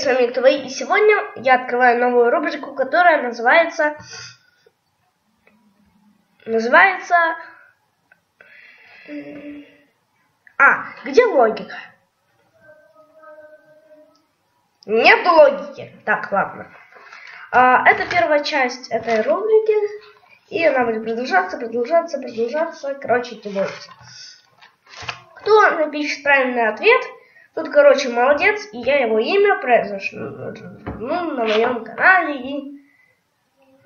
с вами Твои, и сегодня я открываю новую рубрику, которая называется... Называется... А, где логика? Нет логики. Так, ладно. А, это первая часть этой рубрики. И она будет продолжаться, продолжаться, продолжаться. Короче, бойтесь. Кто напишет правильный ответ, тут, короче, молодец. И я его имя произношу ну, на моем канале. И,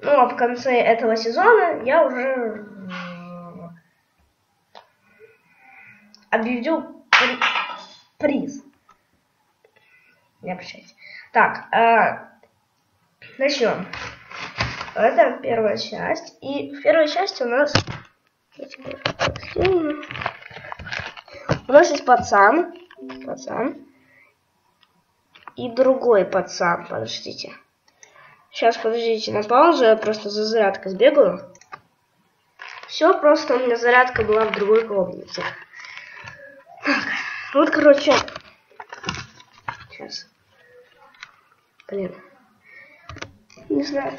ну, а в конце этого сезона я уже объявлю приз. Не обращайтесь. Так, э, начнем. Это первая часть. И в первой части у нас... У нас есть пацан. Пацан. И другой пацан. Подождите. Сейчас, подождите, на паузу. Я просто за зарядкой сбегаю. Все, просто у меня зарядка была в другой комнате. Так, вот, короче. Сейчас. Блин. Не знаю,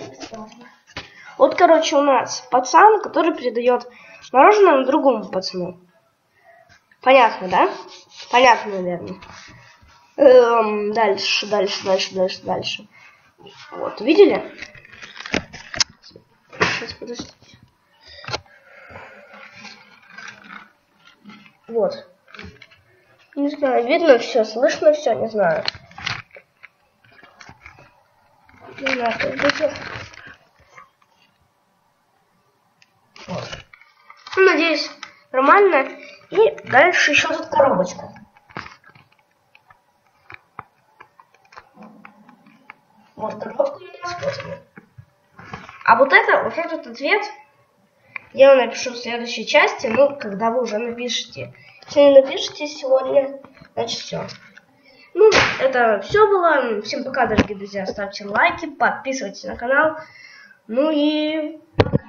Вот, короче, у нас пацан, который передает мороженое другому пацану. Понятно, да? Понятно, наверное. Эм, дальше, дальше, дальше, дальше, дальше. Вот, видели? Сейчас, подождите. Вот. Не знаю, видно все, слышно все, не знаю. Не знаю, как будет. Вот. Ну, надеюсь, нормально. И дальше еще тут коробочка. Вот коробка у нас вот. А вот это, вот этот ответ я напишу в следующей части, ну, когда вы уже напишете. Если не напишите сегодня, значит все. Ну, это все было. Всем пока, дорогие друзья. Ставьте лайки, подписывайтесь на канал. Ну и пока.